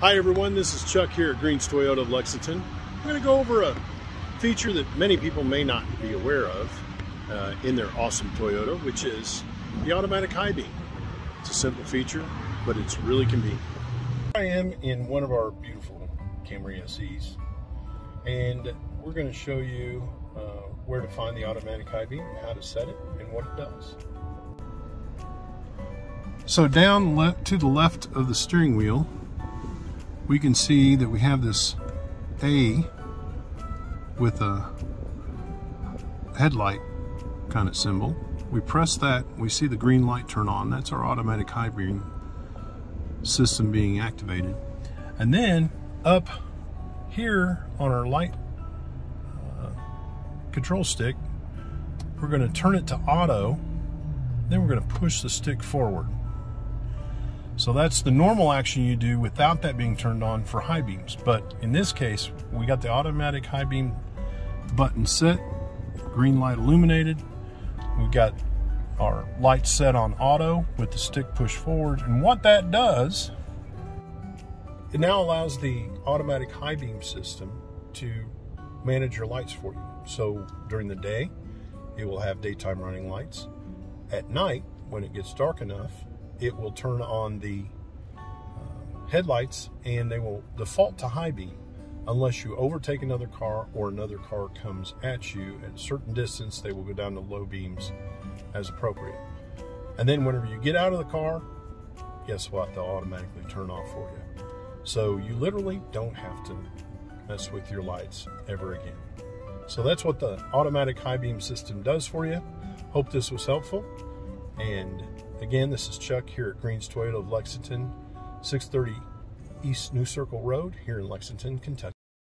Hi everyone, this is Chuck here at Green's Toyota of Lexington. I'm going to go over a feature that many people may not be aware of uh, in their awesome Toyota, which is the automatic high beam. It's a simple feature, but it's really convenient. I am in one of our beautiful Camry SEs, and we're going to show you uh, where to find the automatic high beam, how to set it, and what it does. So down to the left of the steering wheel, we can see that we have this A with a headlight kind of symbol. We press that, we see the green light turn on. That's our automatic high beam system being activated. And then up here on our light uh, control stick, we're going to turn it to auto. Then we're going to push the stick forward. So that's the normal action you do without that being turned on for high beams. But in this case, we got the automatic high beam button set, green light illuminated. We've got our lights set on auto with the stick pushed forward. And what that does, it now allows the automatic high beam system to manage your lights for you. So during the day, it will have daytime running lights. At night, when it gets dark enough, it will turn on the uh, headlights and they will default to high beam unless you overtake another car or another car comes at you at a certain distance they will go down to low beams as appropriate. And then whenever you get out of the car guess what? They'll automatically turn off for you. So you literally don't have to mess with your lights ever again. So that's what the automatic high beam system does for you. Hope this was helpful and again, this is Chuck here at Green's Toyota of Lexington, 630 East New Circle Road here in Lexington, Kentucky.